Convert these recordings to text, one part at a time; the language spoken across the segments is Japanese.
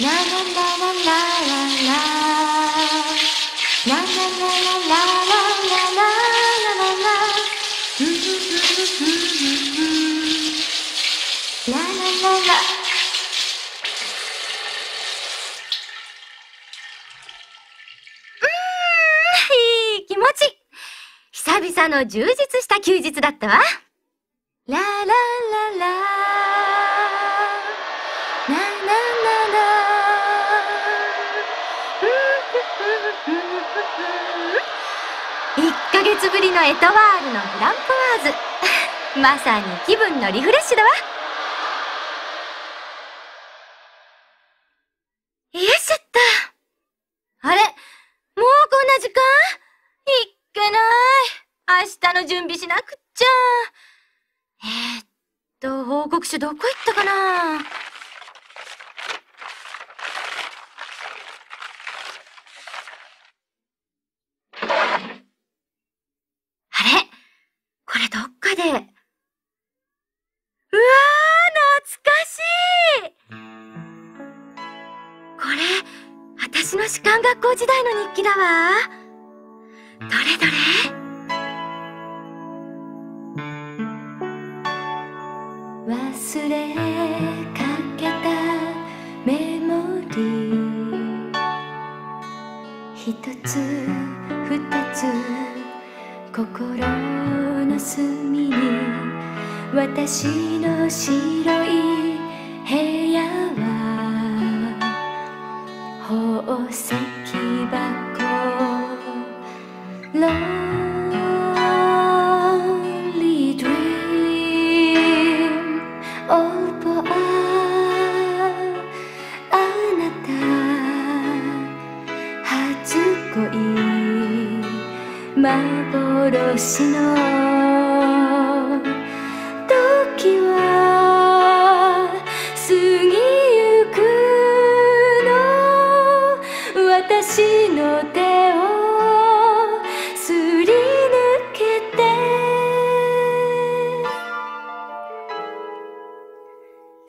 ラララララララララララララララララふふふふふララララいい気持ち久々の充実した休日だったわ。ラララララララ月ぶりのエトワールのグランプワーズ。まさに気分のリフレッシュだわ。よいしょっと。あれもうこんな時間？いっけない。明日の準備しなくっちゃ。えー、っと、報告書どこ行ったかなあれこれどっかで。うわー、懐かしいこれ、私の士官学校時代の日記だわ。私の白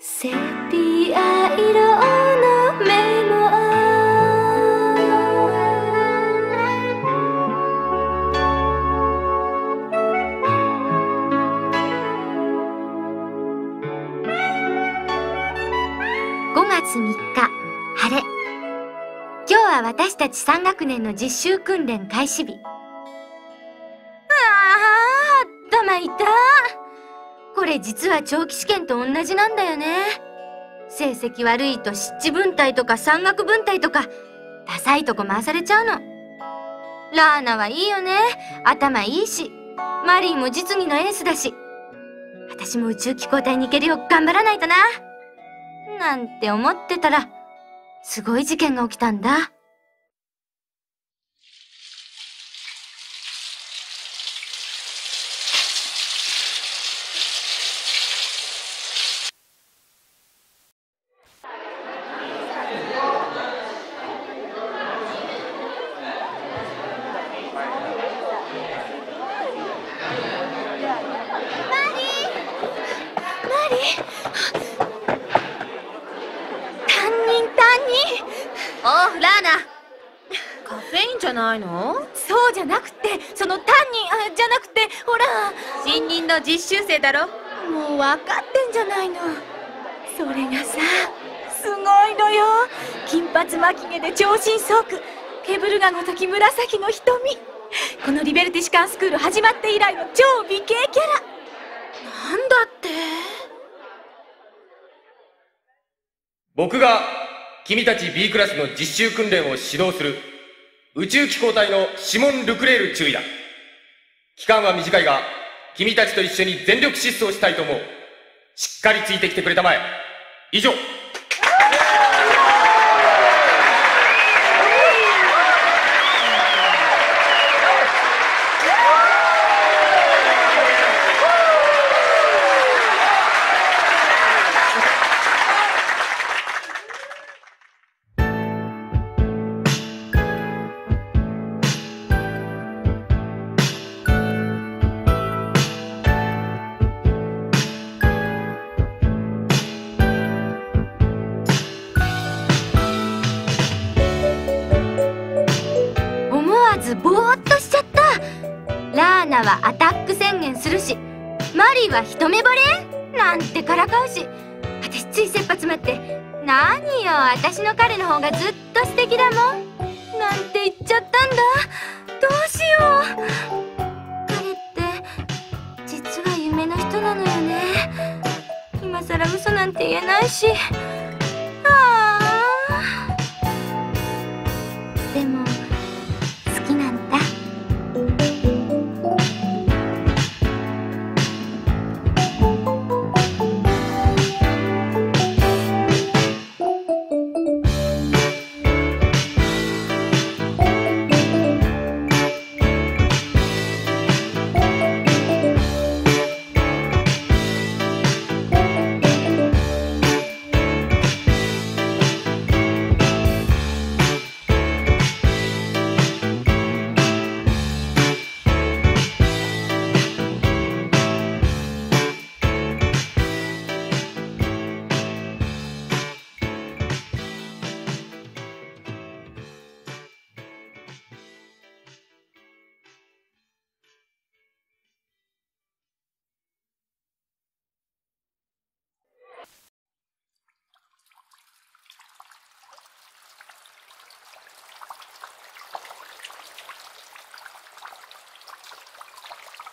セピア色のメモ。5月3日晴れ。今日は私たち3学年の実習訓練開始日。れ実は長期試験と同じなんだよね。成績悪いと湿地分隊とか山岳分隊とかダサいとこ回されちゃうの。ラーナはいいよね。頭いいしマリーも実技のエースだし。私も宇宙機構隊に行けるよう頑張らないとな。なんて思ってたらすごい事件が起きたんだ担任担任おうラーナ。カフェインじゃないの？そうじゃなくてその担任あじゃなくてほら。新任の実習生だろ？もう分かってんじゃないの。それがさすごいのよ。金髪巻き毛で超新ソークケブルガごとき紫の瞳。このリベルティ士官スクール始まって以来の超美形キャラ。なんだって？僕が君たち B クラスの実習訓練を指導する宇宙機構隊のシモン・ルクレール注意だ。期間は短いが、君たちと一緒に全力疾走したいと思う。しっかりついてきてくれたまえ。以上。ぼーっとしちゃった。ラーナはアタック宣言するしマリーは一目惚れ？なんてからかうし。私つい切羽詰まって何よ私の彼の方がずっと素敵だもん。なんて言っちゃったんだ。どうしよう。彼って実は夢の人なのよね。今さら嘘なんて言えないし。ああ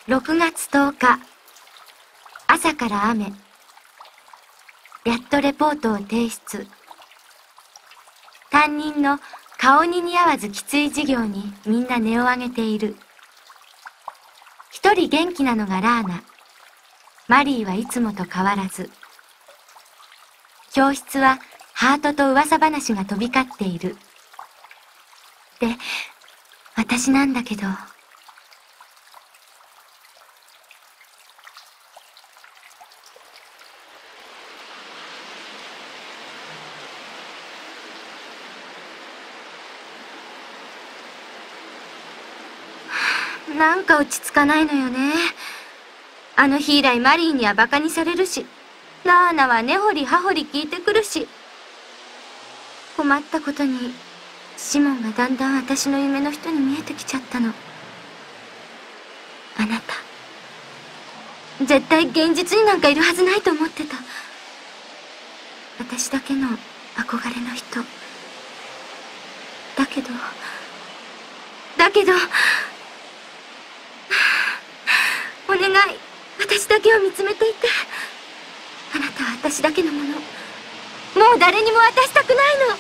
6月10日。朝から雨。やっとレポートを提出。担任の顔に似合わずきつい授業にみんな音を上げている。一人元気なのがラーナ。マリーはいつもと変わらず。教室はハートと噂話が飛び交っている。で私なんだけど。落ち着かないのよね。あの日以来マリーには馬鹿にされるし、ラーナは根掘り葉掘り聞いてくるし。困ったことに、シモンがだんだん私の夢の人に見えてきちゃったの。あなた、絶対現実になんかいるはずないと思ってた。私だけの憧れの人。だけど、だけど、願い。私だけを見つめていてあなたは私だけのもの。もう誰にも渡したくないの。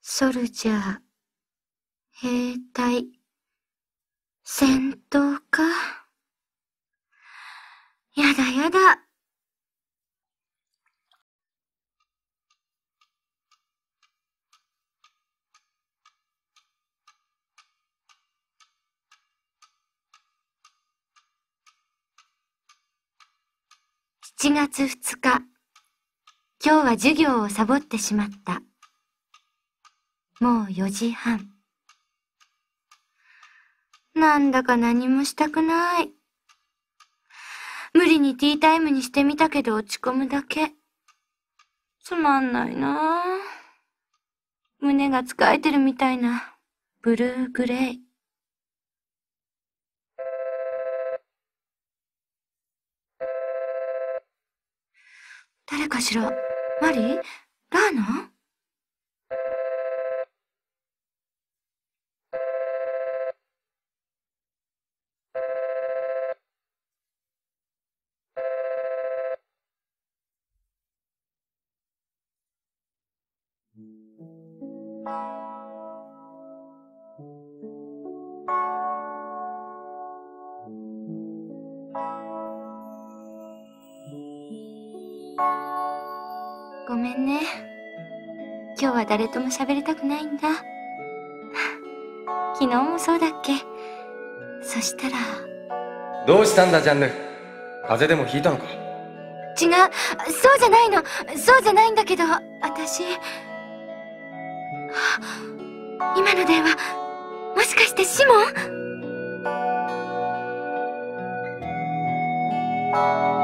ソルジャー。兵隊、戦闘か。やだやだ。7月2日。今日は授業をサボってしまった。もう4時半。なんだか何もしたくない。無理にティータイムにしてみたけど落ち込むだけ。つまんないな胸が疲れてるみたいな、ブルーグレイ。誰かしらマリー？ラーナ？誰とも喋りたくないんだ。昨日もそうだっけ？そしたら。どうしたんだジャンヌ風邪でもひいたのか？違う、そうじゃないの。そうじゃないんだけど、私、今の電話、もしかしてシモン？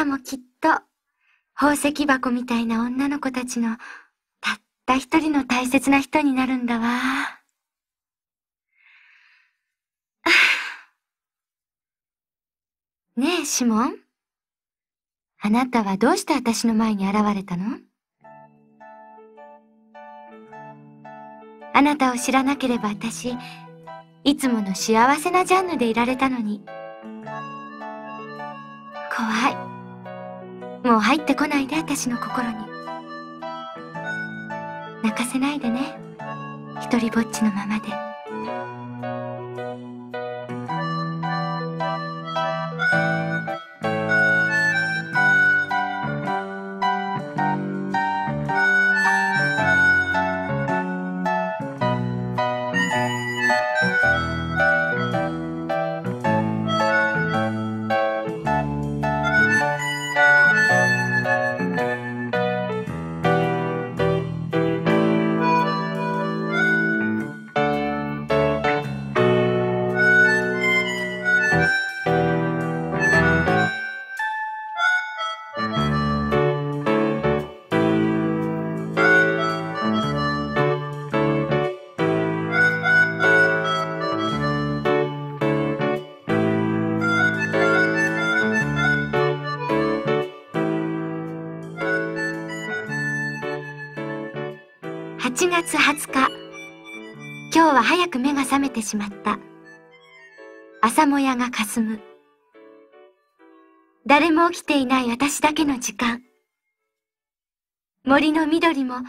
らもきっと、宝石箱みたいな女の子たちの、たった一人の大切な人になるんだわ。ねえ、シモン。あなたはどうして私の前に現れたの？あなたを知らなければ私、いつもの幸せなジャンヌでいられたのに。怖い。もう入ってこないで、私の心に。泣かせないでね。一人ぼっちのままで。8月20日。今日は早く目が覚めてしまった。朝もやが霞む。誰も起きていない私だけの時間。森の緑も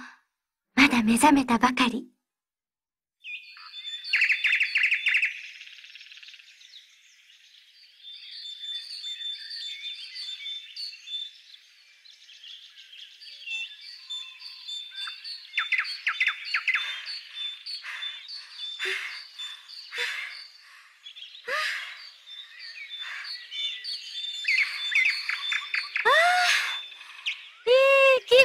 まだ目覚めたばかり。いい気分。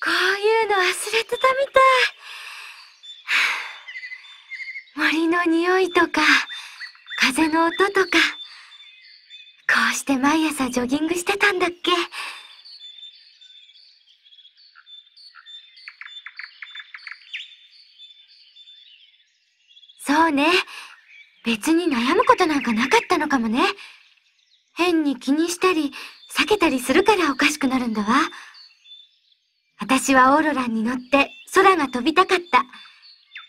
こういうの忘れてたみたい。森の匂いとか、風の音とか。こうして毎朝ジョギングしてたんだっけ？そうね。別に悩むことなんかなかったのかもね。変に気にしたり、避けたりするからおかしくなるんだわ。私はオーロラに乗って空が飛びたかった。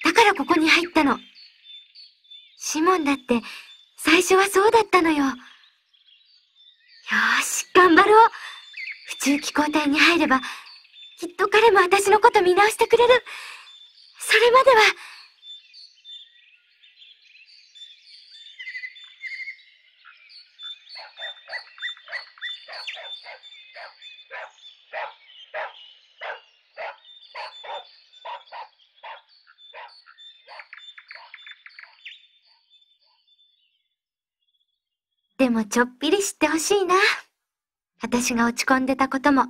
だからここに入ったの。シモンだって最初はそうだったのよ。よし、頑張ろう。宇宙機構隊に入れば、きっと彼も私のこと見直してくれる。それまでは、もちょっぴり知ってほしいな。私が落ち込んでたことも。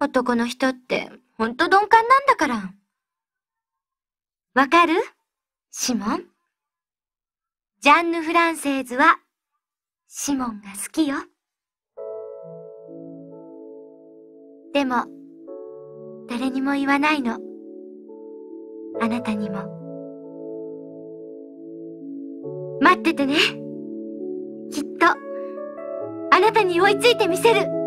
男の人ってほんと鈍感なんだから。わかる？シモン？ジャンヌ・フランセーズは、シモンが好きよ。でも、誰にも言わないの。あなたにも。待っててね。きっと、あなたに追いついてみせる。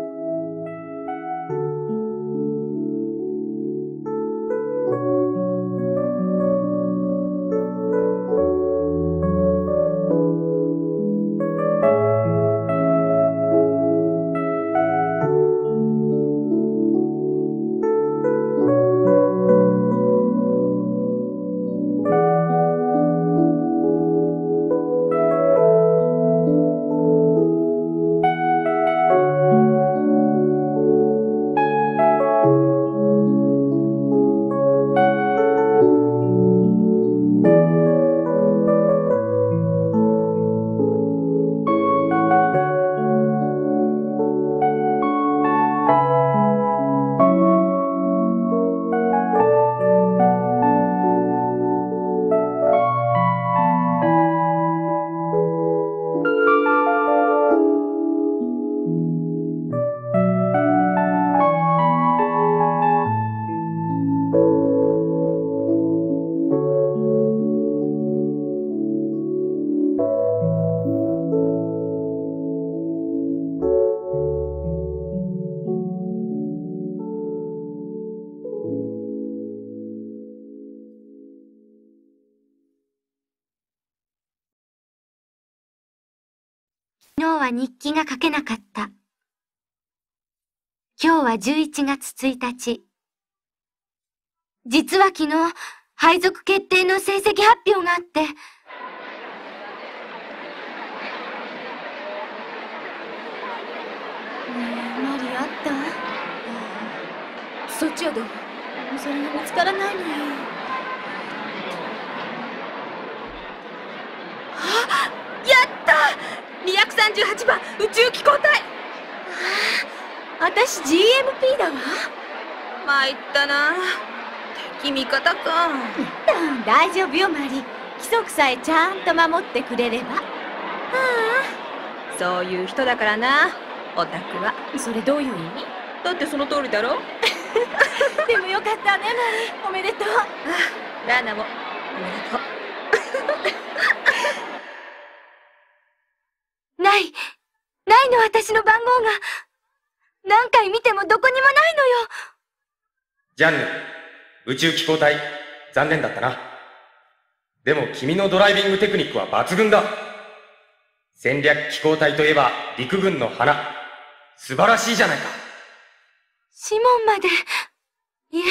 は日記が書けなかった。今日は11月1日。実は昨日、配属決定の成績発表があって。ねえ、マリあった？そっちはどう？それが見つからないのよ。あやった238番宇宙機構隊。ああ私 GMP だわ。参ったな。敵味方か。大丈夫よマリ。規則さえちゃんと守ってくれれば。ああそういう人だからなオタクは。それどういう意味？だってその通りだろ。でもよかったねマリ。おめでとう。ラーナもおめでとうない。ないの私の番号が。何回見てもどこにもないのよ。ジャンヌ、宇宙機構隊、残念だったな。でも君のドライビングテクニックは抜群だ。戦略機構隊といえば陸軍の花。素晴らしいじゃないか。シモンまで。いえ、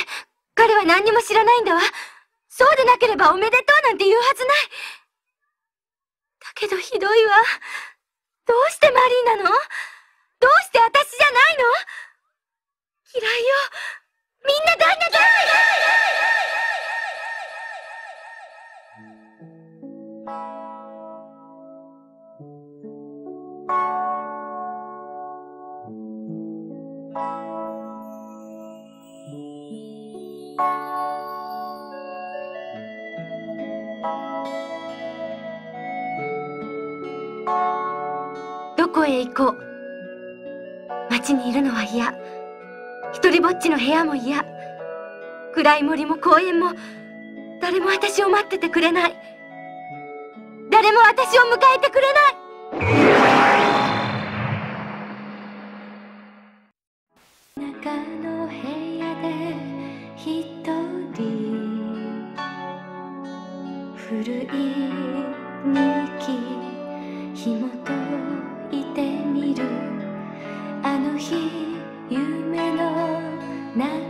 彼は何にも知らないんだわ。そうでなければおめでとうなんて言うはずない。だけどひどいわ。どうしてマリーなの？どうして私じゃないの？嫌いよ。みんな旦那だ。へ行こう。町にいるのは嫌。一人ぼっちの部屋も嫌。暗い森も公園も、誰も私を待っててくれない。誰も私を迎えてくれない日夢の中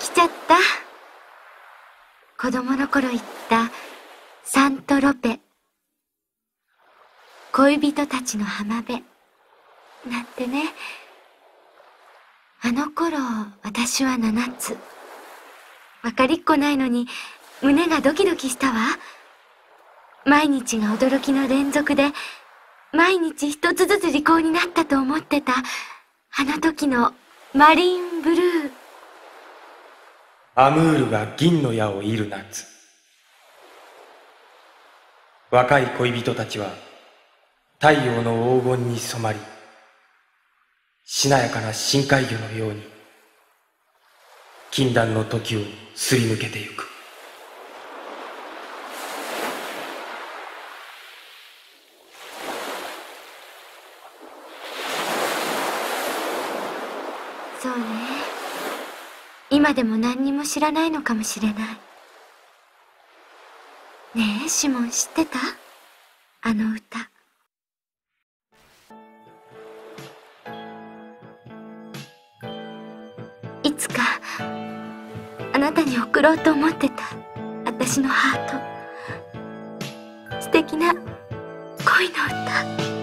来ちゃった。子供の頃行ったサントロペ。恋人たちの浜辺。なんてね。あの頃、私は七つ。わかりっこないのに、胸がドキドキしたわ。毎日が驚きの連続で、毎日一つずつ利口になったと思ってた、あの時のマリン。アムールが銀の矢を射る夏。若い恋人たちは太陽の黄金に染まりしなやかな深海魚のように禁断の時をすり抜けてゆく。そうね。今でも何にも知らないのかもしれない。ねえ、シモン知ってた？あの歌。いつか、あなたに送ろうと思ってた、私のハート。素敵な恋の歌。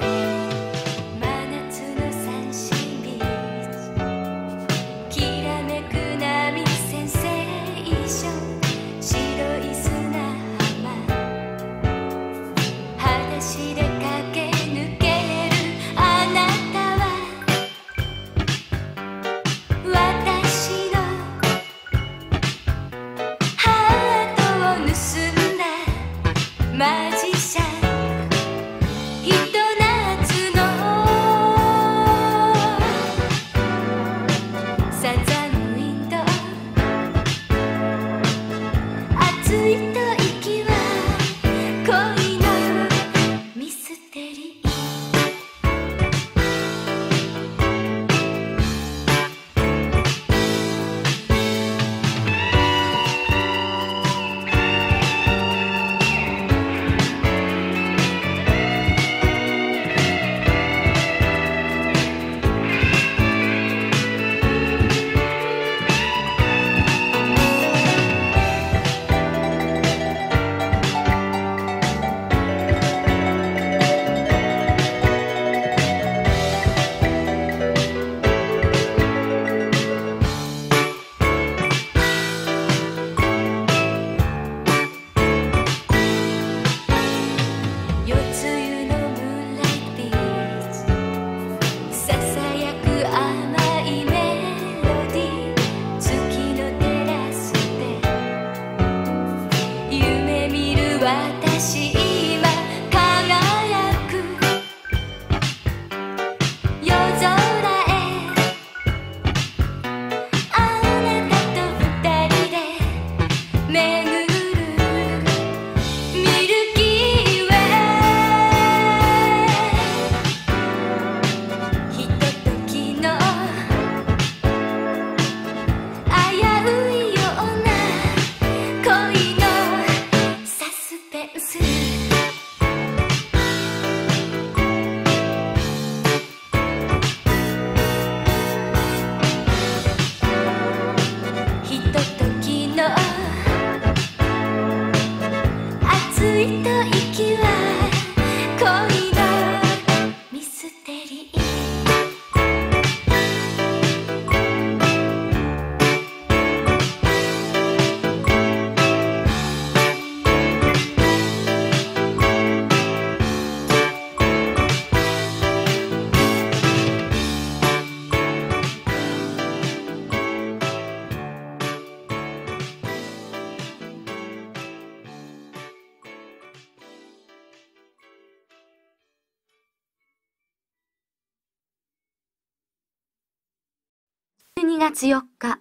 月4日。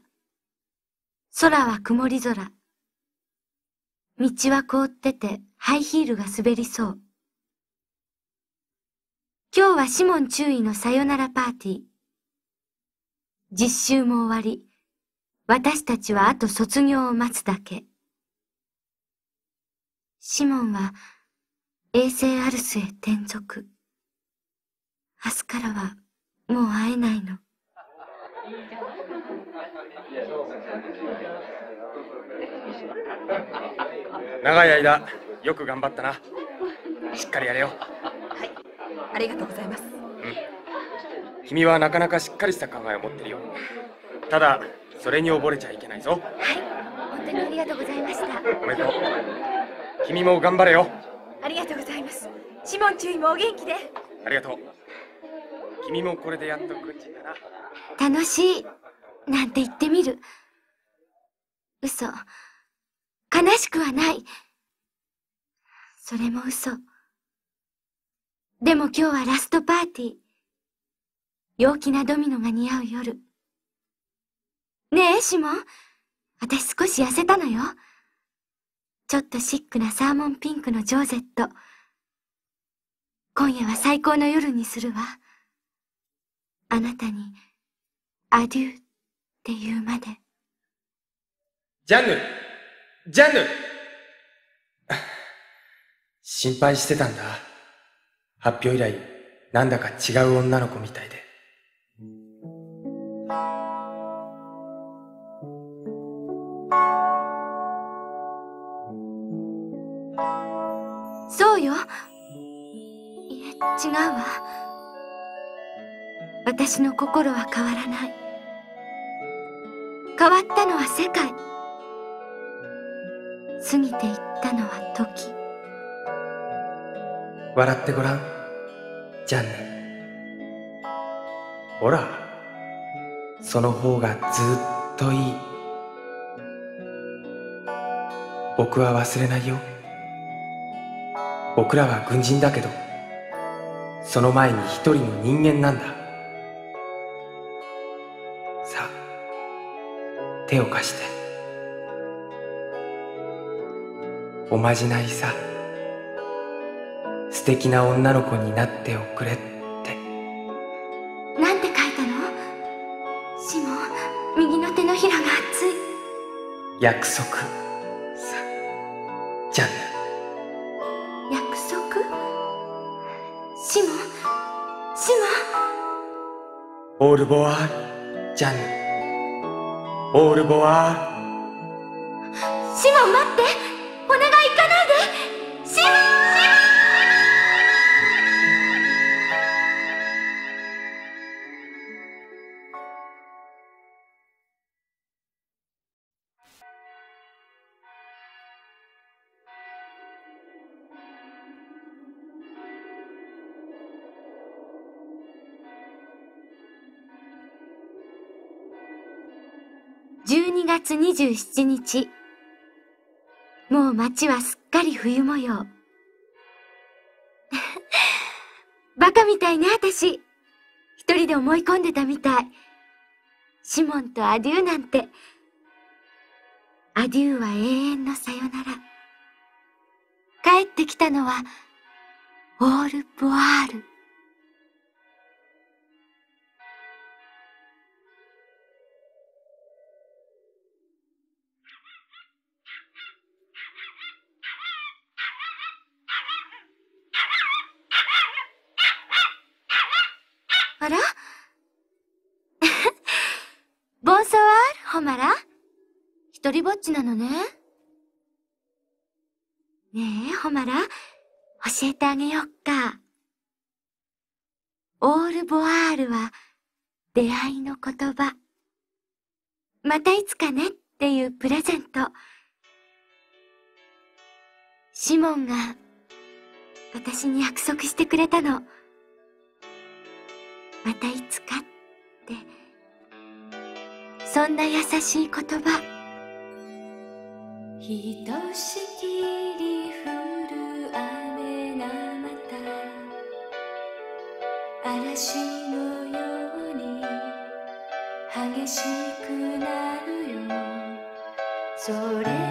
空は曇り空。道は凍っててハイヒールが滑りそう。今日はシモン注意のさよならパーティー。実習も終わり、私たちはあと卒業を待つだけ。シモンは衛星アルスへ転属。明日からはもう会えないの。長い間よく頑張ったな。しっかりやれよ。はい。ありがとうございます。うん。君はなかなかしっかりした考えを持ってるよ。ただそれに溺れちゃいけないぞ。はい。本当にありがとうございました。おめでとう。君も頑張れよ。ありがとうございます。シモン注意もお元気で。ありがとう。君もこれでやっとくんちだな。楽しいなんて言ってみる嘘悲しくはない。それも嘘。でも今日はラストパーティー。陽気なドミノが似合う夜。ねえ、シモン。私少し痩せたのよ。ちょっとシックなサーモンピンクのジョーゼット。今夜は最高の夜にするわ。あなたに、アデューって言うまで。ジャンヌジャンヌ心配してたんだ。発表以来、なんだか違う女の子みたいで。そうよ。いえ、違うわ。私の心は変わらない。変わったのは世界。過ぎていったのは時。笑ってごらん。ジャンヌ。ほら。その方がずっといい。僕は忘れないよ。僕らは軍人だけどその前に一人の人間なんだ。手を貸して。おまじないさ。素敵な女の子になっておくれって。なんて書いたの？シモ右の手のひらが熱い。約束さ。じゃん約束？シモシモ。オールボワールジャンヌオールボはシモン待って。お願い行かない。27日。もう街はすっかり冬模様。バカみたいね、私。一人で思い込んでたみたい。シモンとアデューなんて。アデューは永遠のさよなら。帰ってきたのは、オール・ボワール。ール、ホマラ一人ぼっちなのね。ねえ、ホマラ、教えてあげよっか。オールボワールは出会いの言葉。またいつかねっていうプレゼント。シモンが私に約束してくれたの。またいつかってそんな優しい言葉。ひとしきり降る雨がまた。嵐のように激しくなるよ。それ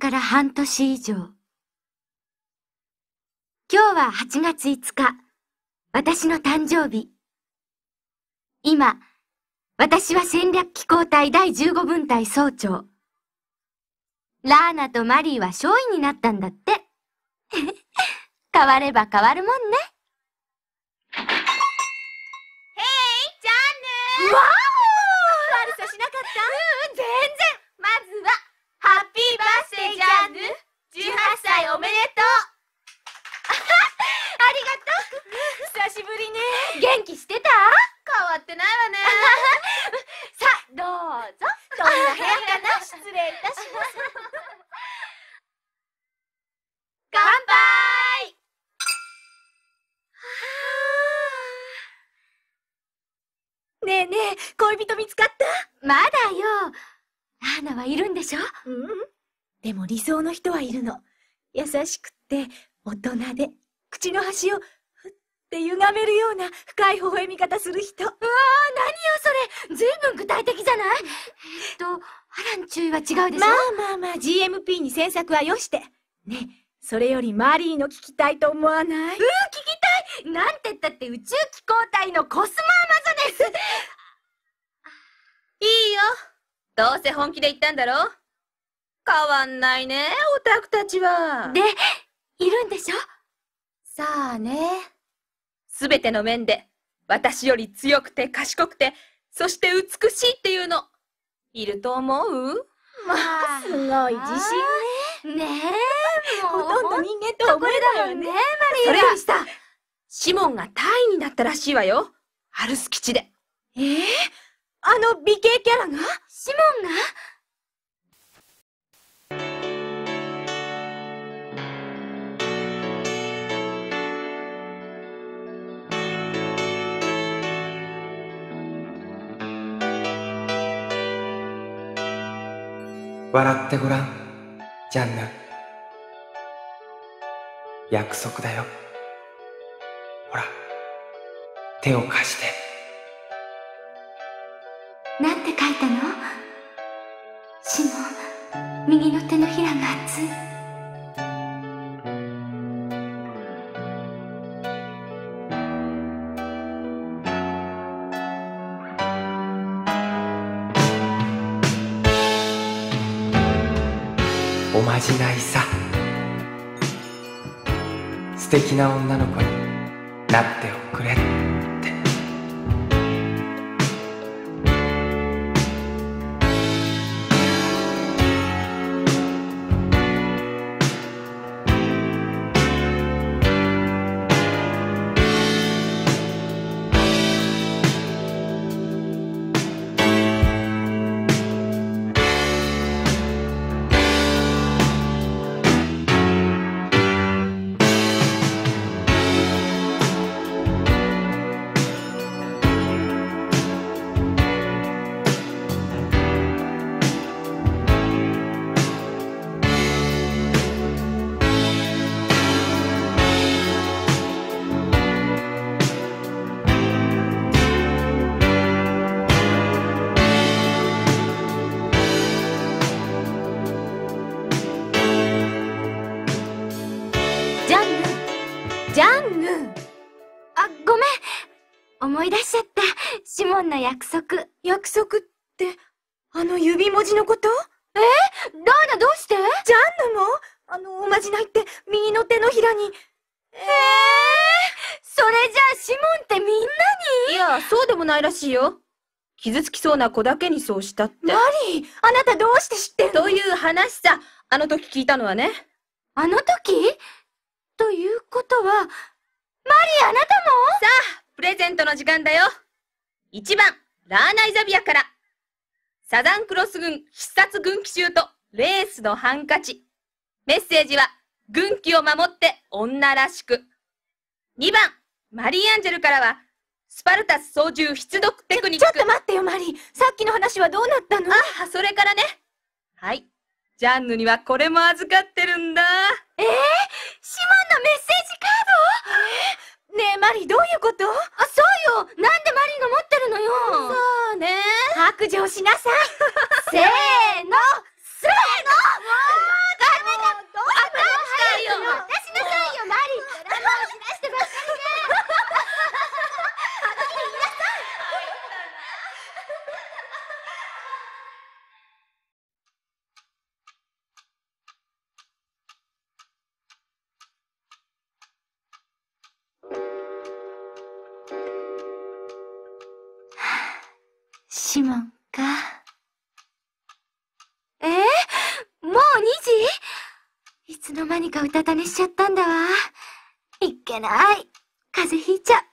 から半年以上。今日は8月5日、私の誕生日。今、私は戦略機構隊第15分隊総長。ラーナとマリーは少尉になったんだって。変われば変わるもんね。へいジャンヌわ悪さしなかったうん、全然まずは、ハッピーバースデージャンヌ !18 歳おめでとう。ありが久しぶりね。とう元気してた？変わってないわね。さあ、どうぞ。どんな部屋かな？失礼いたします。乾杯。ねえねえ恋人見つかった？まだよ。ラーナはいるんでしょ？うんでも理想の人はいるの。優しくって大人で口の端をふって歪めるような深い微笑み方する人。うわー、何よそれ。ずいぶん具体的じゃない？えっと、アラン注意は違うでしょ？まあまあまあ GMP に詮索はよして。ねえそれよりマリーの聞きたいと思わない？うん、聞きたい！なんて言ったって宇宙機構隊のコスモアマゾネスいいよ。どうせ本気で言ったんだろ？変わんないねオタクたちは。で、いるんでしょ？さあね。すべての面で私より強くて賢くてそして美しいっていうの。いると思う？まあすごい自信ね。ねえ。ほとんど人間とは思えないわよねマそリーはれにした。シモンがタイになったらしいわよ。ハルス基地で。ええあの美形キャラが？シモンが？笑ってごらん、ジャンヌ。約束だよ。ほら、手を貸して。なんて書いたの？シモン、右の手のひらが熱い。おまじないさ。素敵な女の子になっておくれ文字のこと？え？ラーナどうして？ジャンヌも？あの、おまじないって、右の手のひらに。ええー、それじゃあ、シモンってみんなに？いや、そうでもないらしいよ。傷つきそうな子だけにそうしたって。マリーあなたどうして知ってるという話さ。あの時聞いたのはね。あの時？ということは、マリーあなたも？さあ、プレゼントの時間だよ。1番、ラーナイザビアから。サザンクロス軍必殺軍旗集とレースのハンカチ。メッセージは、軍旗を守って女らしく。2番、マリーアンジェルからは、スパルタス操縦出読テクニック。ちょっと待ってよ、マリー。さっきの話はどうなったの？ああ、それからね。はい。ジャンヌにはこれも預かってるんだ。ええシモンのメッセージカード？ねえ、マリーどういうこと？あ、そうよ。なんでマリーが持ってるのよ。そうね。白状しなさい。せーの。せーの。もうダメだどうしたよ渡しなさいよ、マリー。もうしなしてばっかりね シモンか。えー、もう2時？いつの間にかうたた寝しちゃったんだわ。いっけない。風邪ひいちゃう。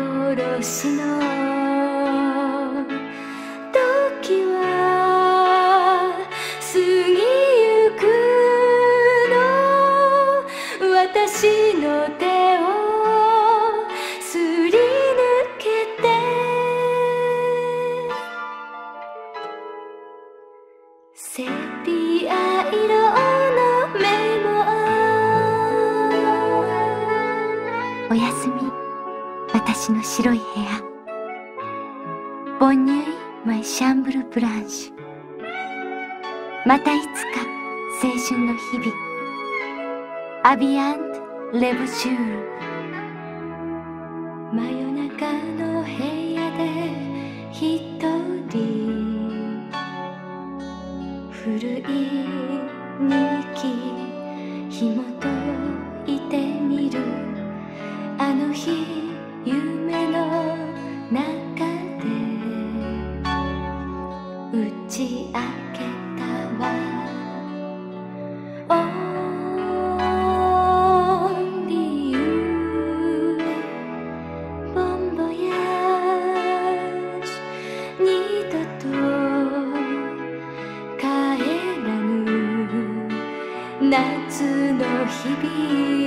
幻の白い部屋。ボンニュイ、マイシャンブル・ブランシュ。またいつか、青春の日々。アビアンド・レブジュール。he be.